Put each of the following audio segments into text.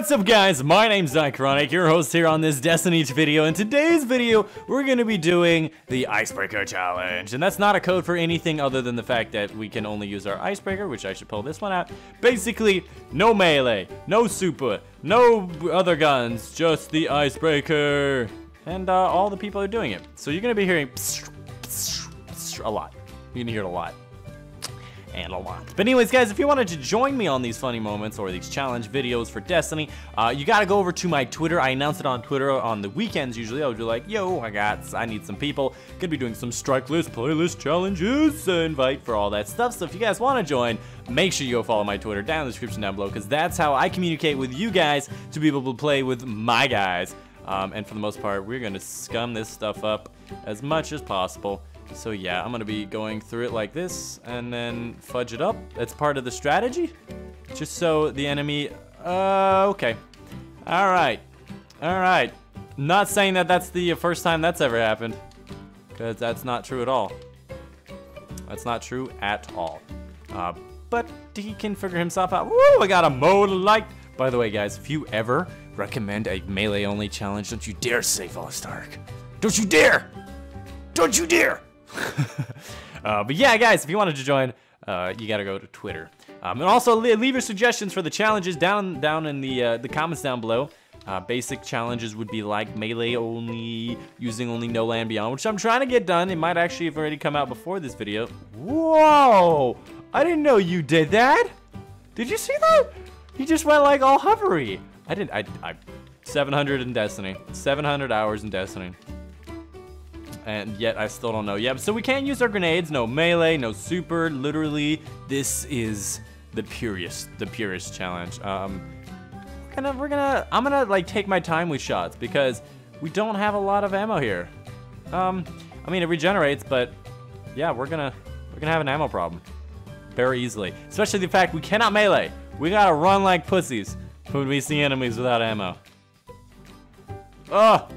What's up guys, my name's Dychronic, your host here on this Destiny video. In today's video, we're gonna be doing the Icebreaker Challenge. And that's not a code for anything other than the fact that we can only use our Icebreaker, which I should pull this one out. Basically, no melee, no super, no other guns, just the Icebreaker. And uh, all the people are doing it. So you're gonna be hearing a lot. You're gonna hear it a lot and a lot. But anyways, guys, if you wanted to join me on these funny moments or these challenge videos for Destiny, uh, you gotta go over to my Twitter. I announce it on Twitter on the weekends usually. I'll be like, yo, I got, I need some people. Gonna be doing some strike list, playlist challenges, invite for all that stuff. So if you guys wanna join, make sure you go follow my Twitter down in the description down below because that's how I communicate with you guys to be able to play with my guys. Um, and for the most part, we're gonna scum this stuff up as much as possible. So yeah, I'm gonna be going through it like this and then fudge it up. That's part of the strategy. Just so the enemy, uh, okay. All right, all right. Not saying that that's the first time that's ever happened. Because that's not true at all. That's not true at all. Uh, but he can figure himself out. Woo, I got a mode light. By the way, guys, if you ever recommend a melee-only challenge, don't you dare say Stark. Don't you dare! Don't you dare! uh, but yeah, guys, if you wanted to join, uh, you gotta go to Twitter. Um, and also leave your suggestions for the challenges down down in the uh, the comments down below. Uh, basic challenges would be like melee only, using only no land beyond, which I'm trying to get done. It might actually have already come out before this video. Whoa! I didn't know you did that. Did you see that? He just went like all hovery. I didn't. I. I 700 in Destiny. 700 hours in Destiny and yet I still don't know. Yep, so we can't use our grenades, no melee, no super, literally, this is the purest, the purest challenge. Um, we're gonna, we're gonna, I'm gonna like take my time with shots because we don't have a lot of ammo here. Um, I mean, it regenerates, but yeah, we're gonna, we're gonna have an ammo problem very easily. Especially the fact we cannot melee. We gotta run like pussies when we see enemies without ammo. Oh,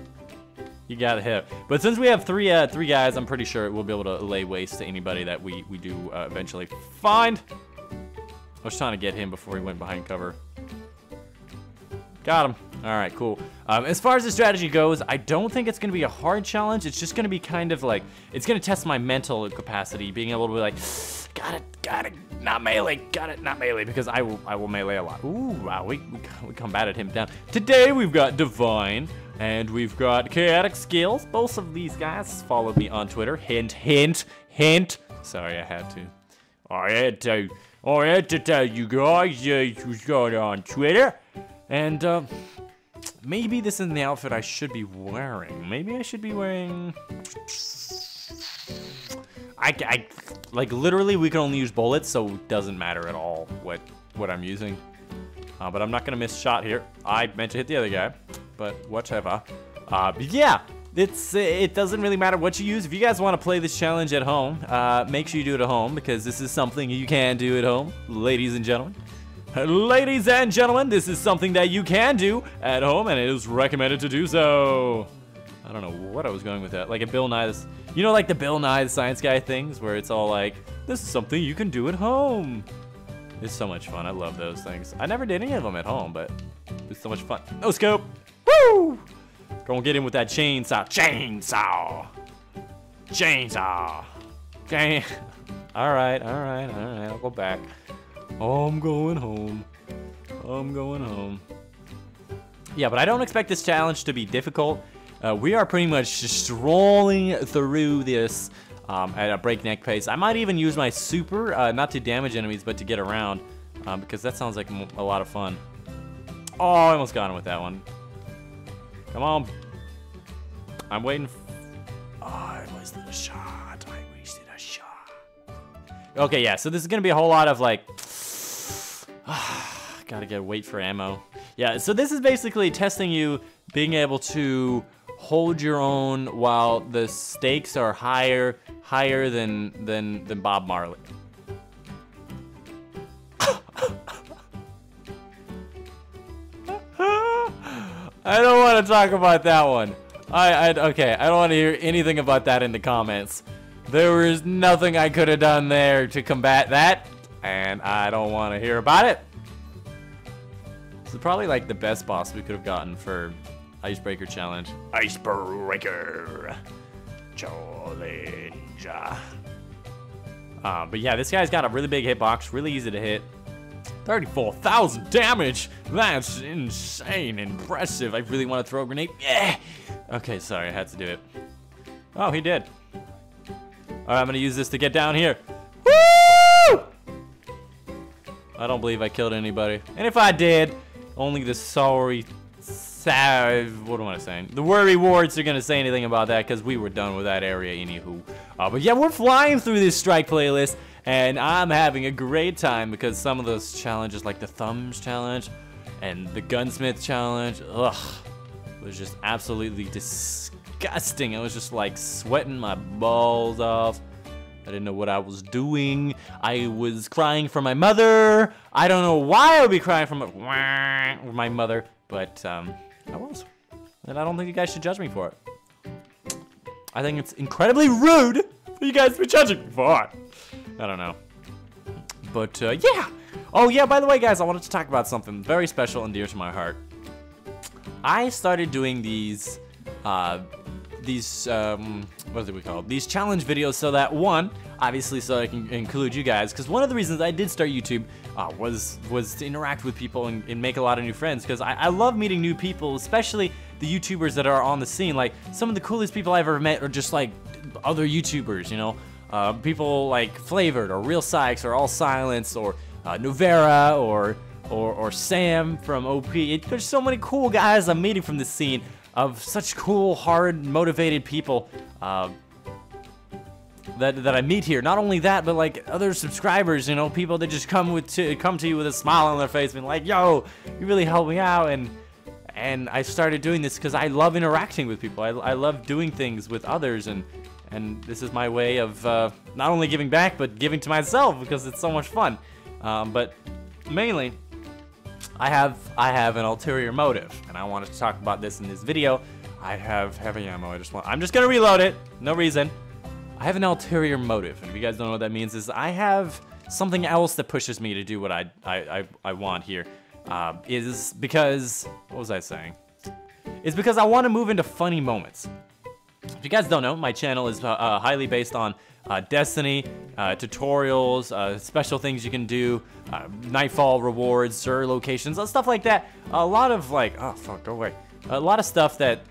you got hit. But since we have three uh, three guys, I'm pretty sure we'll be able to lay waste to anybody that we, we do uh, eventually find. I was trying to get him before he went behind cover. Got him. All right, cool. Um, as far as the strategy goes, I don't think it's going to be a hard challenge. It's just going to be kind of like, it's going to test my mental capacity, being able to be like, got it, got it, not melee, got it, not melee, because I will, I will melee a lot. Ooh, wow, we, we, we combated him down. Today, we've got Divine, and we've got Chaotic Skills. Both of these guys followed me on Twitter. Hint, hint, hint. Sorry, I had to. I had to. I had to tell you guys uh, who's going on Twitter. And, uh, maybe this is the outfit I should be wearing. Maybe I should be wearing... I, I, like, literally, we can only use bullets, so it doesn't matter at all what, what I'm using. Uh, but I'm not gonna miss shot here. I meant to hit the other guy but whatever. Uh, but yeah, it's it doesn't really matter what you use. If you guys want to play this challenge at home, uh, make sure you do it at home because this is something you can do at home, ladies and gentlemen. Ladies and gentlemen, this is something that you can do at home, and it is recommended to do so. I don't know what I was going with that. Like a Bill Nye, this, you know, like the Bill Nye the Science Guy things, where it's all like, this is something you can do at home. It's so much fun. I love those things. I never did any of them at home, but it's so much fun. No scope. Woo! Gonna get in with that chainsaw. Chainsaw! Chainsaw! Okay. Alright, alright, alright. I'll go back. Oh, I'm going home. Oh, I'm going home. Yeah, but I don't expect this challenge to be difficult. Uh, we are pretty much just strolling through this um, at a breakneck pace. I might even use my super, uh, not to damage enemies, but to get around, um, because that sounds like a lot of fun. Oh, I almost got him with that one. Come on. I'm waiting. Oh, I wasted a shot. I wasted a shot. Okay, yeah, so this is gonna be a whole lot of like, gotta get wait for ammo. Yeah, so this is basically testing you being able to hold your own while the stakes are higher, higher than than than Bob Marley. I don't want to talk about that one. I, I okay, I don't want to hear anything about that in the comments. There was nothing I could have done there to combat that, and I don't want to hear about it. This is probably like the best boss we could have gotten for Icebreaker Challenge. Icebreaker Challenge. Uh, but yeah, this guy's got a really big hitbox, really easy to hit. 34,000 damage! That's insane, impressive. I really want to throw a grenade. Yeah! Okay, sorry, I had to do it. Oh, he did. Alright, I'm gonna use this to get down here. Woo! I don't believe I killed anybody. And if I did, only the sorry, sad, what am I saying? The worry wards are gonna say anything about that because we were done with that area anywho. Uh, but yeah, we're flying through this strike playlist and I'm having a great time because some of those challenges like the thumbs challenge and the gunsmith challenge, ugh, was just absolutely disgusting. I was just like sweating my balls off. I didn't know what I was doing. I was crying for my mother. I don't know why I would be crying for my, my mother, but um, I was. And I don't think you guys should judge me for it. I think it's incredibly rude for you guys to be judging me for it. I don't know. But uh, yeah. Oh yeah, by the way, guys, I wanted to talk about something very special and dear to my heart. I started doing these, uh, these, um, what do we call it? These challenge videos so that one, obviously so I can include you guys, because one of the reasons I did start YouTube uh, was was to interact with people and, and make a lot of new friends, because I, I love meeting new people, especially the YouTubers that are on the scene. Like, some of the coolest people I've ever met are just like other YouTubers, you know? Uh, people like Flavored or Real Sykes or All Silence or uh, Novera or, or or Sam from OP. It, there's so many cool guys I'm meeting from the scene of such cool, hard, motivated people uh, that that I meet here. Not only that, but like other subscribers, you know, people that just come with to come to you with a smile on their face, being like, "Yo, you really helped me out," and and I started doing this because I love interacting with people. I, I love doing things with others and and this is my way of uh, not only giving back, but giving to myself because it's so much fun. Um, but mainly, I have I have an ulterior motive, and I wanted to talk about this in this video. I have heavy ammo. I just want. I'm just gonna reload it. No reason. I have an ulterior motive, and if you guys don't know what that means, is I have something else that pushes me to do what I I I, I want here. Uh, is because what was I saying? Is because I want to move into funny moments. If you guys don't know, my channel is uh, uh, highly based on uh, Destiny, uh, tutorials, uh, special things you can do, uh, Nightfall rewards, Xur locations, stuff like that. A lot of like, oh fuck, go away. A lot of stuff that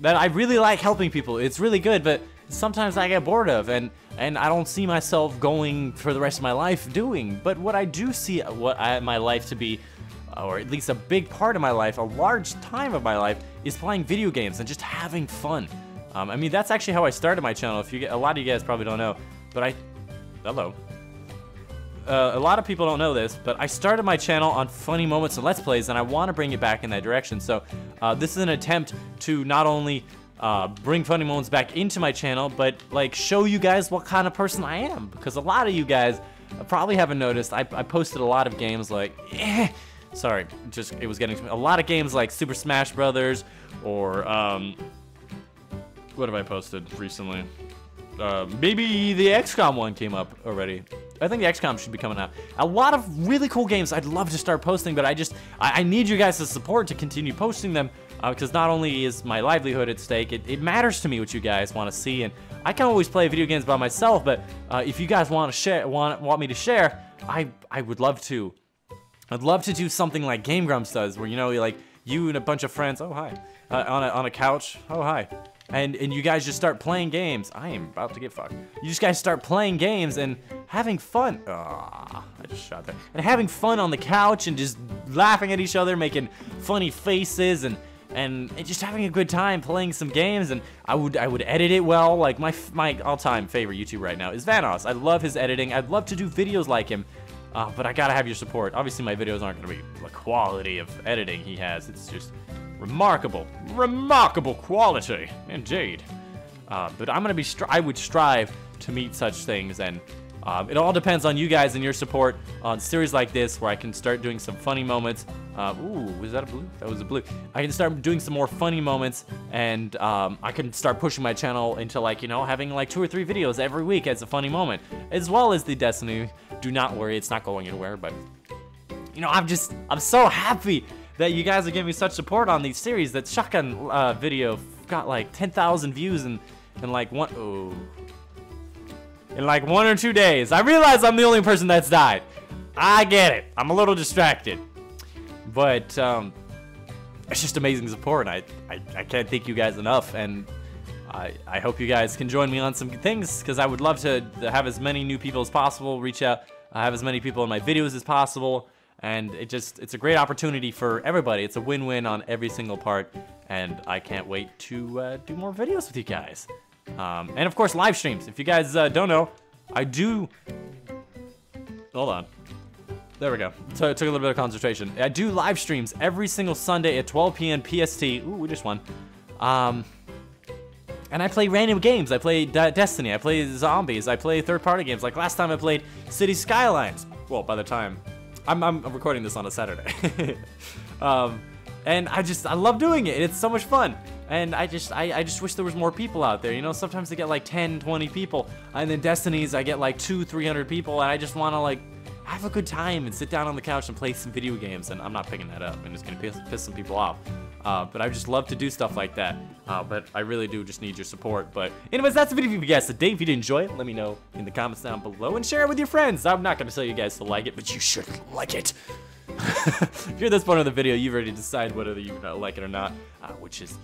that I really like helping people. It's really good, but sometimes I get bored of, and and I don't see myself going for the rest of my life doing. But what I do see what I, my life to be, or at least a big part of my life, a large time of my life, is playing video games and just having fun. Um, I mean, that's actually how I started my channel. If you get, a lot of you guys probably don't know, but I, hello. Uh, a lot of people don't know this, but I started my channel on funny moments and Let's Plays, and I want to bring it back in that direction. So uh, this is an attempt to not only uh, bring funny moments back into my channel, but like show you guys what kind of person I am. Because a lot of you guys probably haven't noticed, I, I posted a lot of games like, eh, sorry, just it was getting a lot of games like Super Smash Brothers or um, what have I posted recently? Uh, maybe the XCOM one came up already. I think the XCOM should be coming out. A lot of really cool games I'd love to start posting, but I just, I, I need you guys' to support to continue posting them, because uh, not only is my livelihood at stake, it, it matters to me what you guys want to see, and I can always play video games by myself, but uh, if you guys want to share, want, want me to share, I, I would love to. I'd love to do something like Game Grumps does, where, you know, like, you and a bunch of friends, oh, hi, uh, on, a, on a couch, oh, hi, and and you guys just start playing games. I am about to get fucked. You just guys start playing games and having fun. Ah, I just shot that. And having fun on the couch and just laughing at each other, making funny faces and and, just having a good time playing some games. And I would I would edit it well. Like my my all-time favorite YouTuber right now is Vanoss. I love his editing. I'd love to do videos like him. Uh, but I gotta have your support. Obviously, my videos aren't gonna be the quality of editing he has. It's just Remarkable, remarkable quality, indeed. Uh, but I'm gonna be, I would strive to meet such things, and um, it all depends on you guys and your support on series like this, where I can start doing some funny moments. Uh, ooh, was that a blue? That was a blue. I can start doing some more funny moments, and um, I can start pushing my channel into like, you know, having like two or three videos every week as a funny moment, as well as the Destiny. Do not worry, it's not going anywhere, but you know, I'm just, I'm so happy that you guys are giving me such support on these series. That shotgun uh, video got like 10,000 views in, in like one, oh, in like one or two days. I realize I'm the only person that's died. I get it. I'm a little distracted. But, um, it's just amazing support. I, I, I can't thank you guys enough. And I, I hope you guys can join me on some things because I would love to have as many new people as possible, reach out, I have as many people in my videos as possible. And it just, it's a great opportunity for everybody. It's a win-win on every single part. And I can't wait to uh, do more videos with you guys. Um, and of course, live streams. If you guys uh, don't know, I do, hold on. There we go. So it took a little bit of concentration. I do live streams every single Sunday at 12 p.m. PST. Ooh, we just won. Um, and I play random games. I play De Destiny. I play zombies. I play third-party games. Like last time I played City Skylines. Well, by the time I'm, I'm recording this on a Saturday. um, and I just I love doing it. It's so much fun. And I just I, I just wish there was more people out there. You know, sometimes I get like 10, 20 people. And then Destinies I get like two, 300 people. And I just want to like have a good time and sit down on the couch and play some video games. And I'm not picking that up. I'm just gonna piss, piss some people off. Uh, but I just love to do stuff like that. Uh, but I really do just need your support. But anyways, that's the video for you guys today. If you did enjoy it, let me know in the comments down below and share it with your friends. I'm not gonna tell you guys to like it, but you should like it. if you're this point of the video, you've already decided whether you uh, like it or not, uh, which is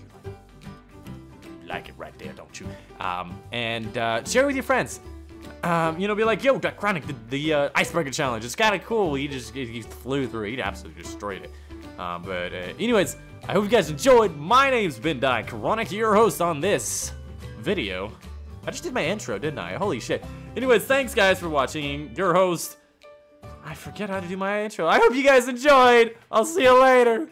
like it right there, don't you? Um, and uh, share it with your friends. Um, you know, be like, yo, Chronic, the, the uh, Icebreaker Challenge, it's kind of cool. He just he flew through, he absolutely destroyed it. Um, but uh, anyways, I hope you guys enjoyed. My name's Ben been Chronic, your host on this video. I just did my intro, didn't I? Holy shit. Anyways, thanks guys for watching. Your host, I forget how to do my intro. I hope you guys enjoyed. I'll see you later.